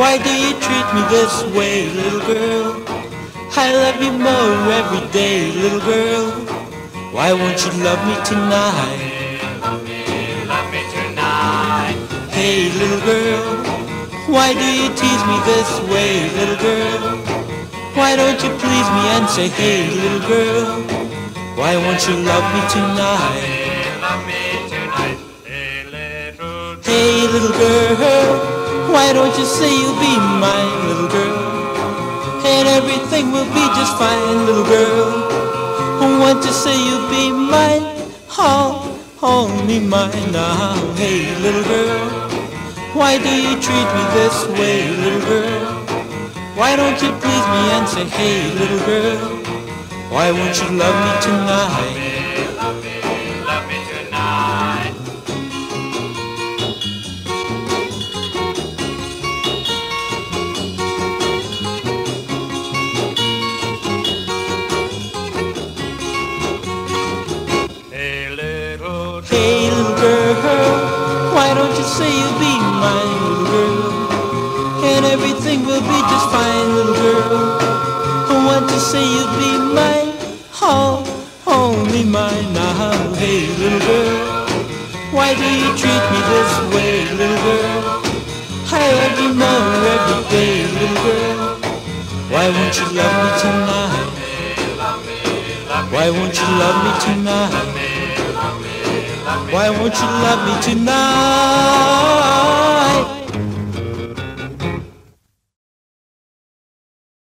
treat me this way, little girl? I love you more every day, little girl. Why won't you love me tonight? Love me tonight. Hey, little girl, why do you tease me this way, little girl? Why don't you please me and say, hey, little girl, why won't you love me tonight? Love me tonight. Hey, little Hey, little girl, why don't you say you'll be mine, little girl? And everything will be just fine, little girl. Want to say you'll be mine, oh, only mine now. Hey, little girl, why do you treat me this way, little girl? Why don't you please me and say, hey, little girl, why won't you love me tonight? Why don't you say you'll be mine, little girl? And everything will be just fine, little girl. I want to say you'll be mine, oh, only mine now. Hey, little girl, why do you treat me this way, little girl? I love you more every day, little girl. Why won't you love me tonight? Why won't you love me tonight? Why won't you love me tonight?